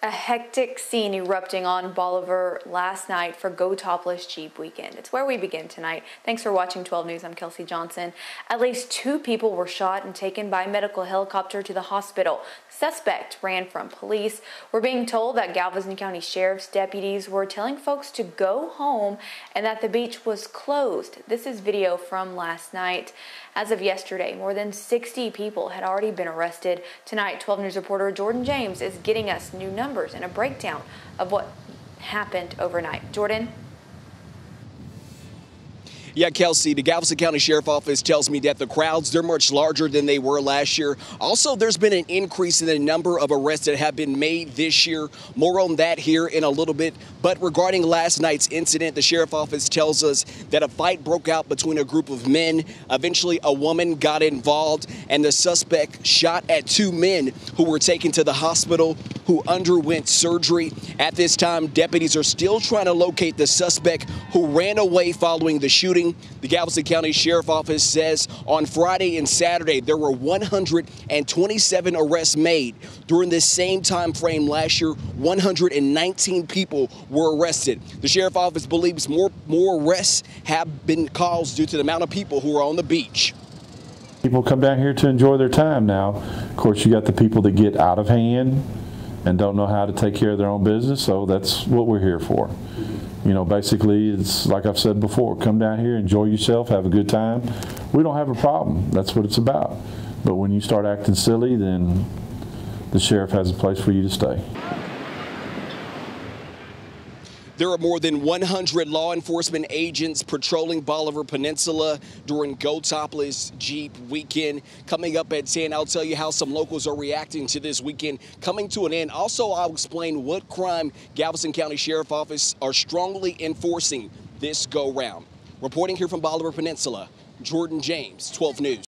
A hectic scene erupting on Bolivar last night for Go Topless Jeep Weekend. It's where we begin tonight. Thanks for watching 12 News. I'm Kelsey Johnson. At least two people were shot and taken by medical helicopter to the hospital. Suspect ran from police. We're being told that Galveston County Sheriff's deputies were telling folks to go home and that the beach was closed. This is video from last night. As of yesterday, more than 60 people had already been arrested. Tonight, 12 News reporter Jordan James is getting us new numbers numbers and a breakdown of what happened overnight. Jordan? Yeah, Kelsey, the Galveston County Sheriff Office tells me that the crowds, they're much larger than they were last year. Also, there's been an increase in the number of arrests that have been made this year. More on that here in a little bit. But regarding last night's incident, the Sheriff Office tells us that a fight broke out between a group of men. Eventually, a woman got involved, and the suspect shot at two men who were taken to the hospital who underwent surgery. At this time, deputies are still trying to locate the suspect who ran away following the shooting. The Galveston County Sheriff's Office says on Friday and Saturday there were 127 arrests made. During this same time frame last year, 119 people were arrested. The Sheriff's Office believes more, more arrests have been caused due to the amount of people who are on the beach. People come down here to enjoy their time now. Of course, you got the people that get out of hand and don't know how to take care of their own business, so that's what we're here for you know, basically, it's like I've said before come down here, enjoy yourself, have a good time. We don't have a problem. That's what it's about. But when you start acting silly, then the sheriff has a place for you to stay. There are more than 100 law enforcement agents patrolling Bolivar Peninsula during Go Topless Jeep weekend. Coming up at 10, I'll tell you how some locals are reacting to this weekend coming to an end. Also, I'll explain what crime Galveston County Sheriff Office are strongly enforcing this go round. Reporting here from Bolivar Peninsula, Jordan James, 12 News.